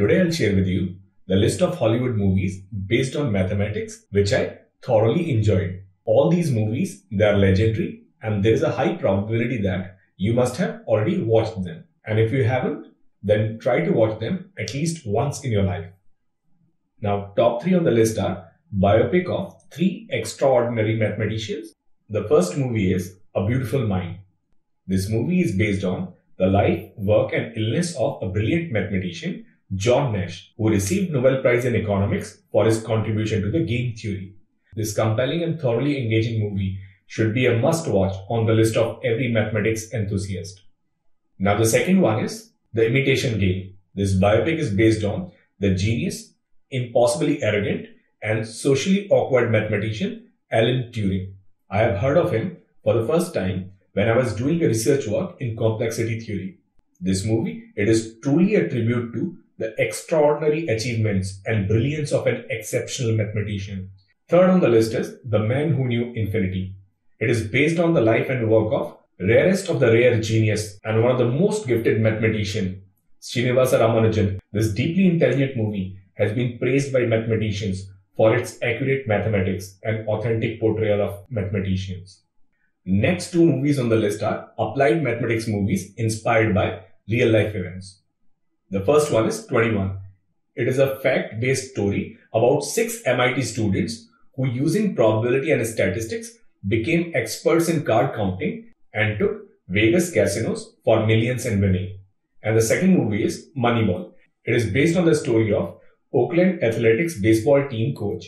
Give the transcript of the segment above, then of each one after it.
Today I'll share with you the list of Hollywood movies based on mathematics which I thoroughly enjoyed. All these movies, they are legendary and there is a high probability that you must have already watched them. And if you haven't, then try to watch them at least once in your life. Now, top three on the list are biopic of three extraordinary mathematicians. The first movie is A Beautiful Mind. This movie is based on the life, work, and illness of a brilliant mathematician, John Nash, who received Nobel Prize in Economics for his contribution to the game theory. This compelling and thoroughly engaging movie should be a must watch on the list of every mathematics enthusiast. Now, the second one is The Imitation Game. This biopic is based on the genius, impossibly arrogant, and socially awkward mathematician Alan Turing. I have heard of him for the first time when I was doing a research work in complexity theory. This movie, it is truly a tribute to the extraordinary achievements and brilliance of an exceptional mathematician. Third on the list is The Man Who Knew Infinity. It is based on the life and work of rarest of the rare genius and one of the most gifted mathematician, Srinivasa Ramanujan. This deeply intelligent movie has been praised by mathematicians for its accurate mathematics and authentic portrayal of mathematicians. Next two movies on the list are applied mathematics movies inspired by real life events. The first one is 21. It is a fact based story about six MIT students who, using probability and statistics, became experts in card counting and took Vegas casinos for millions and winning. And the second movie is Moneyball. It is based on the story of Oakland Athletics baseball team coach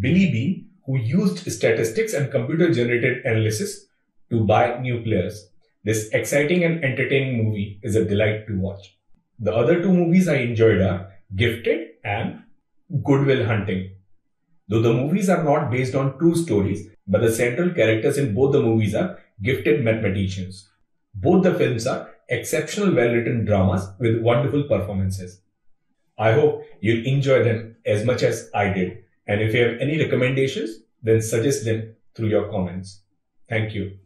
Billy Beane, who used statistics and computer generated analysis to buy new players. This exciting and entertaining movie is a delight to watch. The other two movies I enjoyed are Gifted and Good Will Hunting. Though the movies are not based on true stories, but the central characters in both the movies are gifted mathematicians. Both the films are exceptional well written dramas with wonderful performances. I hope you'll enjoy them as much as I did. And if you have any recommendations, then suggest them through your comments. Thank you.